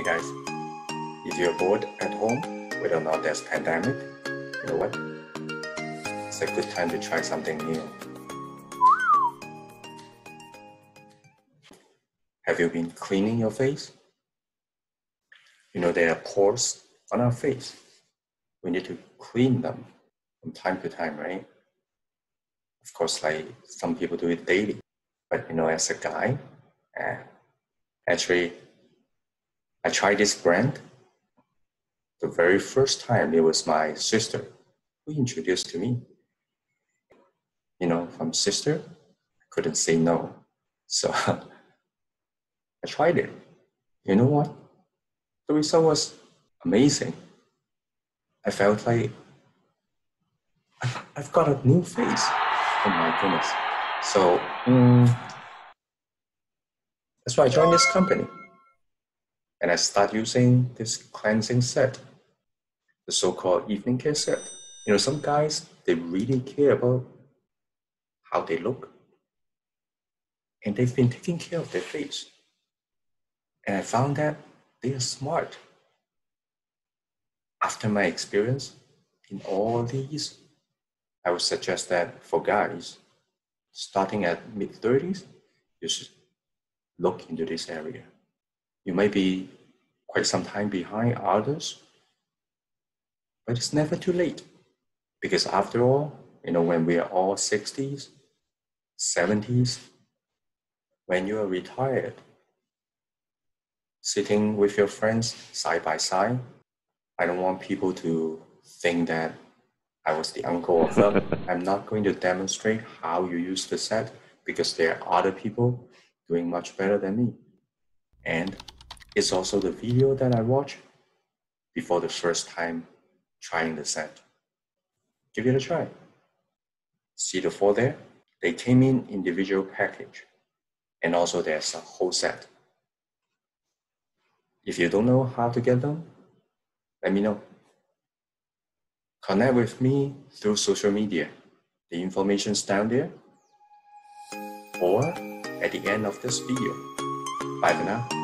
Hey guys, if you're bored at home, whether or not there's pandemic, you know what? It's a good time to try something new. Have you been cleaning your face? You know there are pores on our face. We need to clean them from time to time, right? Of course, like some people do it daily. But you know, as a guy, uh, actually I tried this brand. The very first time, it was my sister who introduced to me. You know, from sister, I couldn't say no. So I tried it. You know what? The result was amazing. I felt like I've got a new face. Oh my goodness. So um, that's why I joined this company and I start using this cleansing set, the so-called evening care set. You know, some guys they really care about how they look, and they've been taking care of their face. And I found that they are smart. After my experience in all these, I would suggest that for guys, starting at mid 30s, you should look into this area you may be quite some time behind others, but it's never too late. Because after all, you know, when we are all 60s, 70s, when you are retired, sitting with your friends side by side, I don't want people to think that I was the uncle of them. I'm not going to demonstrate how you use the set because there are other people doing much better than me. And it's also the video that I watched before the first time trying the set. Give it a try. See the four there? They came in individual package. And also there's a whole set. If you don't know how to get them, let me know. Connect with me through social media. The information's down there or at the end of this video. Bye for now.